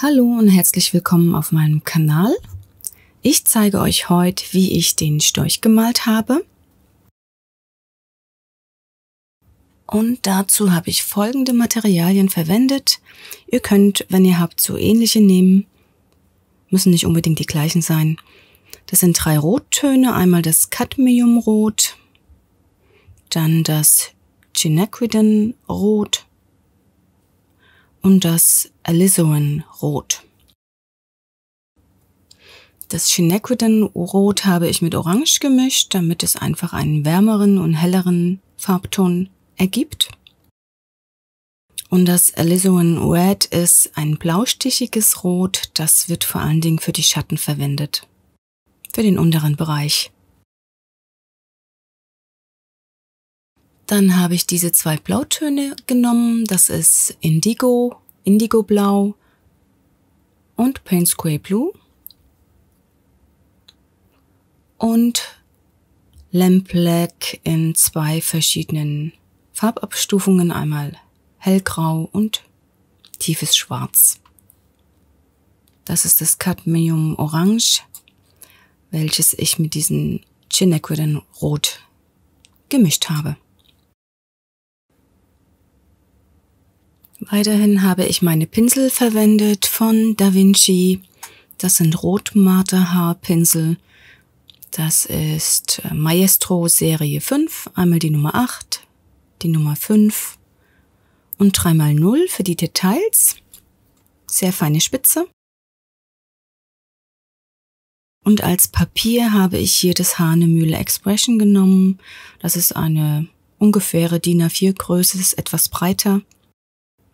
Hallo und herzlich willkommen auf meinem Kanal. Ich zeige euch heute, wie ich den Storch gemalt habe. Und dazu habe ich folgende Materialien verwendet. Ihr könnt, wenn ihr habt, so ähnliche nehmen. Müssen nicht unbedingt die gleichen sein. Das sind drei Rottöne. Einmal das Cadmiumrot, dann das Chinequidin-Rot und das Alizarin-Rot. Das Chinequidin-Rot habe ich mit Orange gemischt, damit es einfach einen wärmeren und helleren Farbton ergibt. Und das Alizarin Red ist ein blaustichiges Rot, das wird vor allen Dingen für die Schatten verwendet. Für den unteren Bereich. Dann habe ich diese zwei Blautöne genommen. Das ist Indigo, Indigo Blau und Paint Square Blue. Und Lamp Black in zwei verschiedenen Farbabstufungen. Einmal hellgrau und tiefes Schwarz. Das ist das Cadmium Orange, welches ich mit diesem Chinequidin Rot gemischt habe. Weiterhin habe ich meine Pinsel verwendet von Da Vinci. Das sind Rotmarterhaarpinsel. Das ist äh, Maestro Serie 5, einmal die Nummer 8, die Nummer 5 und dreimal 0 für die Details. Sehr feine Spitze. Und als Papier habe ich hier das Hahnemühle Expression genommen. Das ist eine ungefähre DIN A4 Größe, ist etwas breiter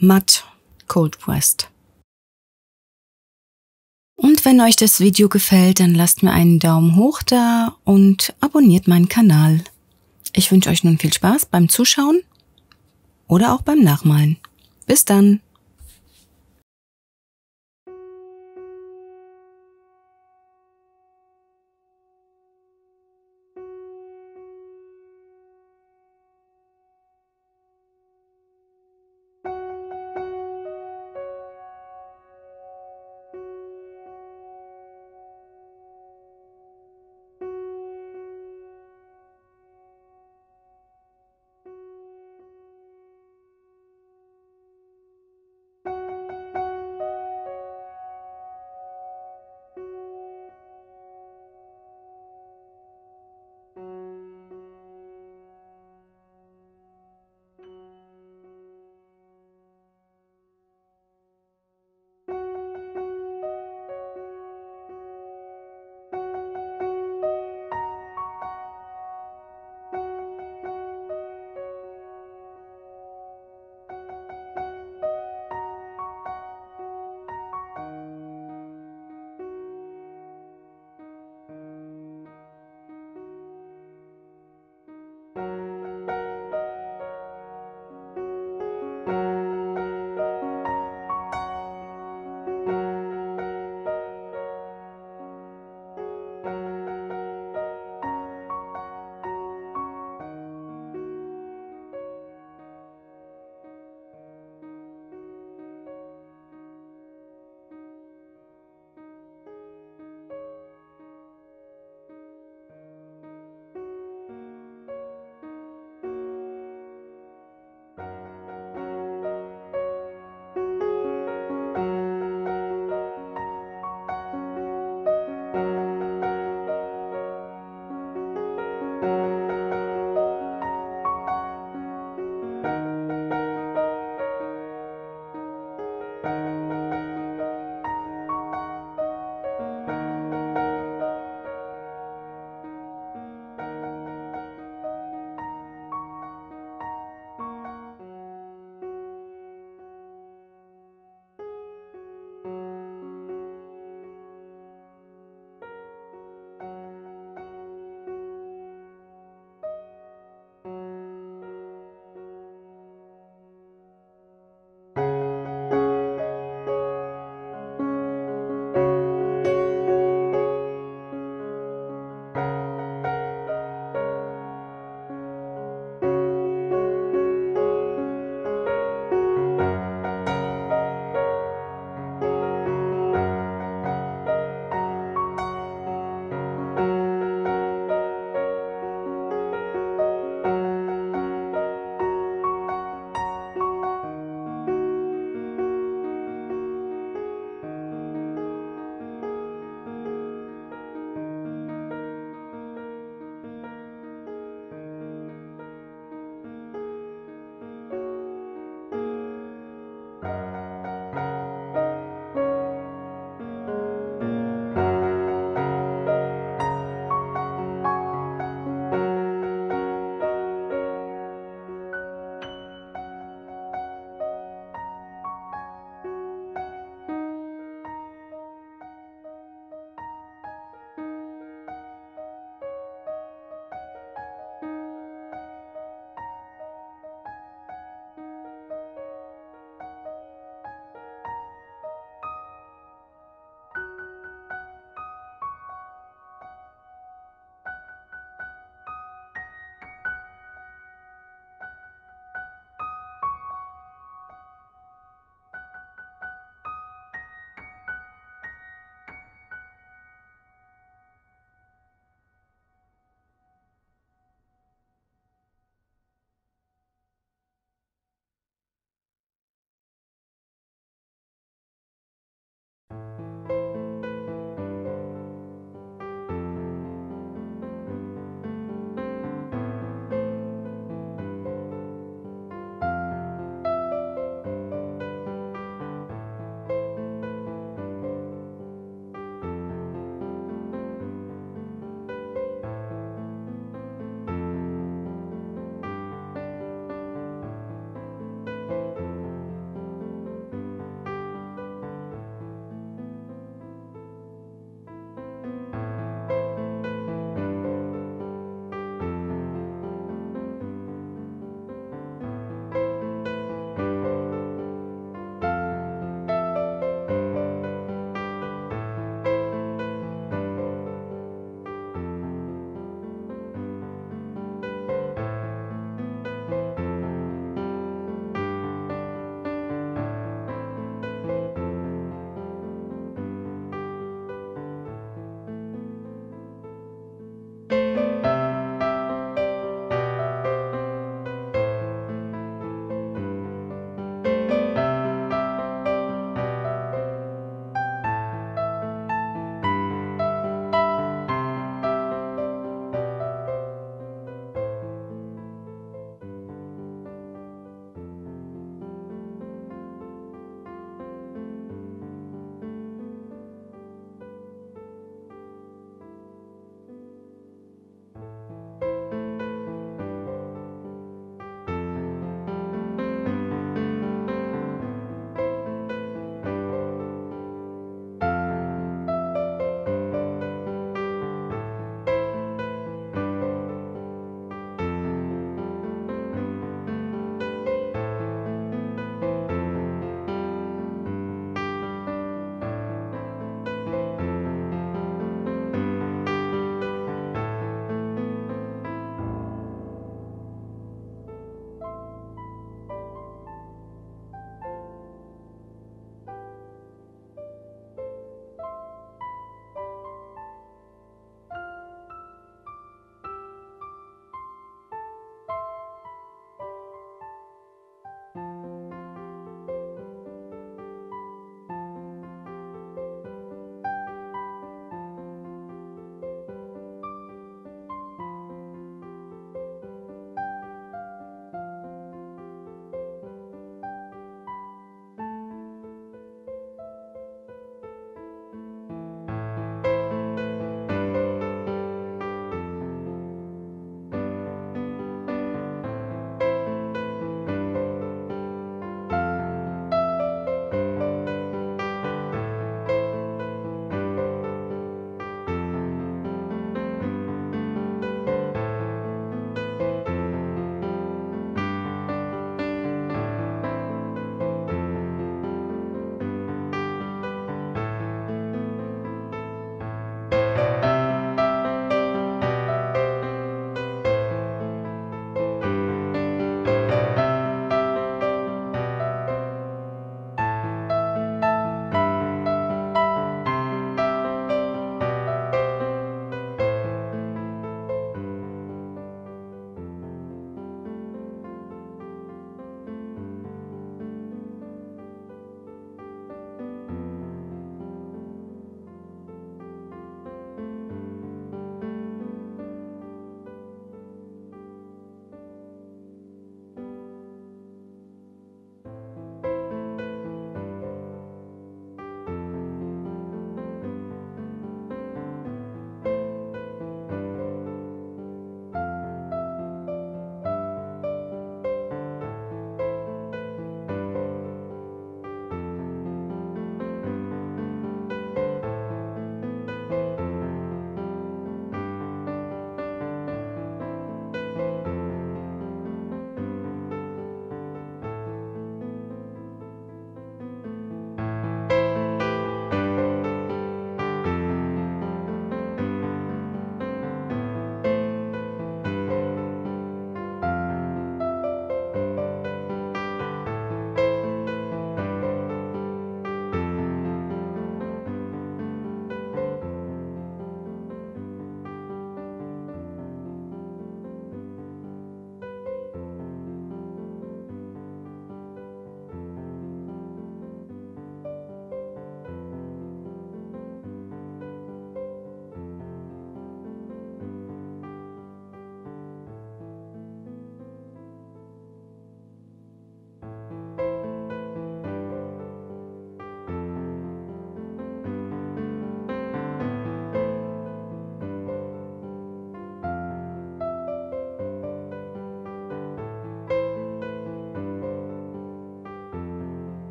matt Cold Pressed. Und wenn euch das Video gefällt, dann lasst mir einen Daumen hoch da und abonniert meinen Kanal. Ich wünsche euch nun viel Spaß beim Zuschauen oder auch beim Nachmalen. Bis dann!